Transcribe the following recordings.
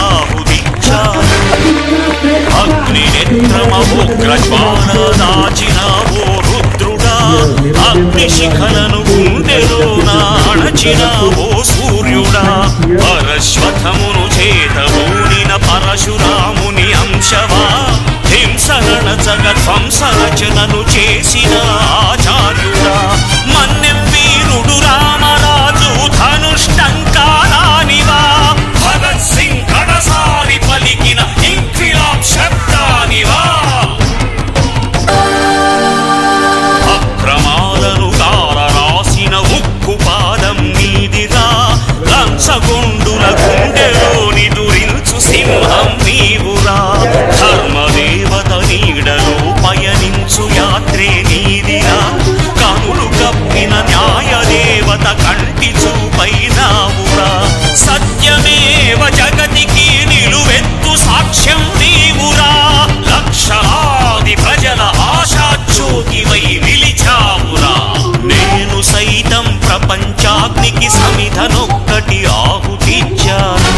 ఆహుతించాను అగ్ని నేత్రమోగ్రజ్వాన దాచిన ఓ రుద్రుడా అగ్ని శిఖలను గుండెలో నాడచిన ఓ సూర్యుడా పరశ్వథమును చేతమూనిన పరశురాముని అంశవా హింసరణ జగధ్వంస రచనను చేసిన ఆచ సైతం ప్రపంచాగ్నికి సమిధనొక్కటి ఆహుతిచ్చాను.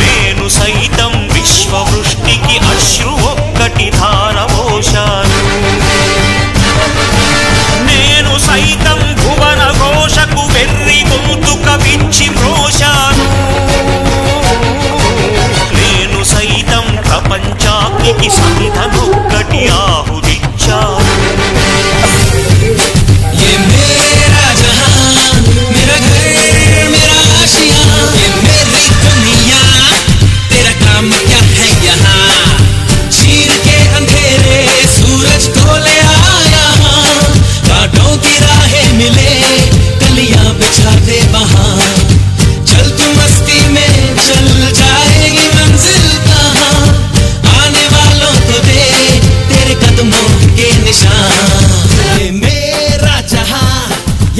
నేను సైతం విశ్వవృష్టికి అశ్రు ఒక్కటి ధారపోశాను నేను సైతం భువన ఘోషకు వెర్రి గొంతు కవించి మ్రోశాను. నేను సైతం ప్రపంచాగ్నికి సమి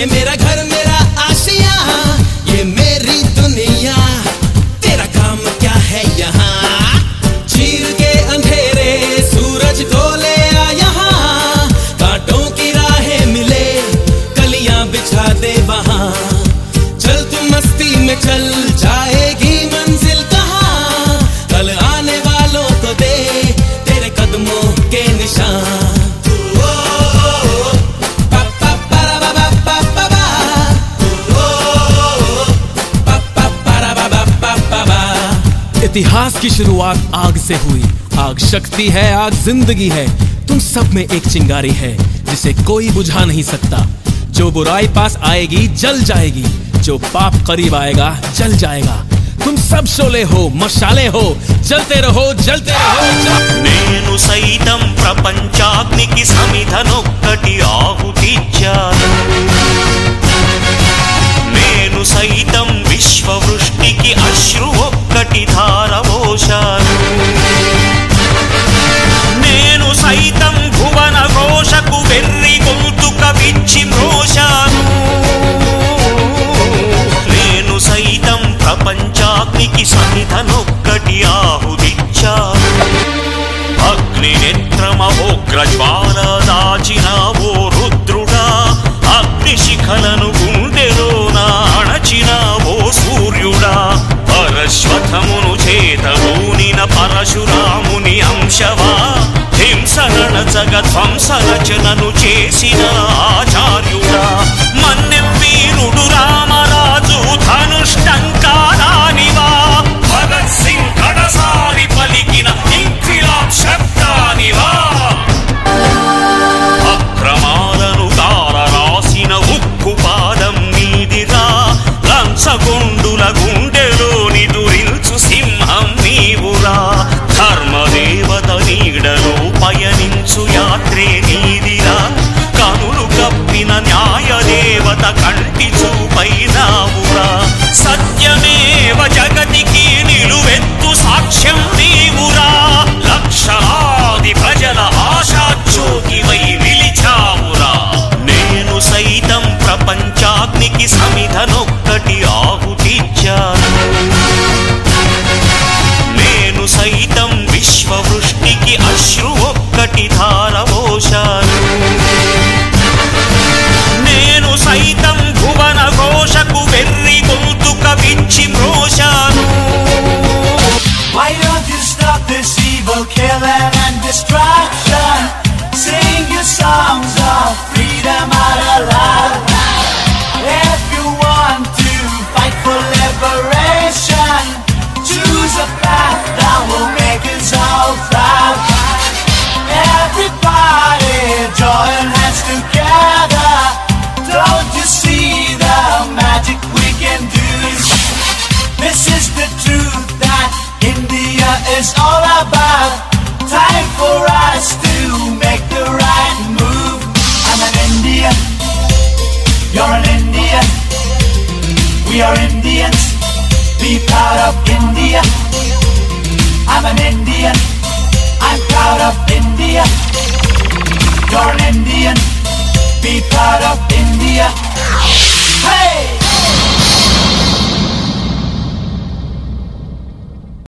ये मेरा घर, मेरा आशिया, ये मेरी दुनिया। तेरा काम क्या है यहाँ? चीर के अंधेरे, सूरज डोले यहाँ। कांटों की राहें मिले, कलियाँ बिछा दे वहाँ। चल तू मस्ती में चल जाएगी इतिहास की शुरुआत आग से हुई आग शक्ति है आग जिंदगी है तुम सब में एक चिंगारी है जिसे कोई बुझा नहीं सकता जो बुराई पास आएगी जल जाएगी जो पाप करीब आएगा जल जाएगा तुम सब शोले हो मशाले हो जलते रहो जलते रहो जल... నేను సైతం ప్రపంచాగ్నికి సమిధనొక్కటి ఆహుతిచ్చాను నేత్రమహోగ్రజ్వాల దాచిన ఓ రుద్రుడా అగ్నిశిఖలను గుండెలోన అణచిన ఓ సూర్యుడా. పరశ్వథమును చేతూనిన పరశురాముని అంశవా హింసరణ జగధ్వంస రచనను చేసిన ఆచార్యుడా. మన్నెం రామరాజు ధనుష్టంకా నిలిచిన న్యాయదేవత కంటి చూపైనావురా. సత్యమేవ జగతికి నిలువెత్తు సాక్ష్యం నీవురా. లక్షలాది ప్రజల ఆశాజ్యోతివై విలిచావురా నేను సైతం ప్రపంచాగ్నికి సమిధనొక్కటి ఆహుతిచ్చాను. నేను సైతం విశ్వవృష్టికి అశ్రు ఒక్కటి ధా ritmo. be part of India. Hey!